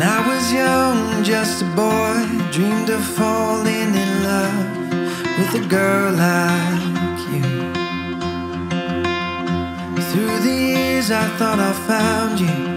When I was young, just a boy, dreamed of falling in love with a girl like you. Through the years, I thought I found you.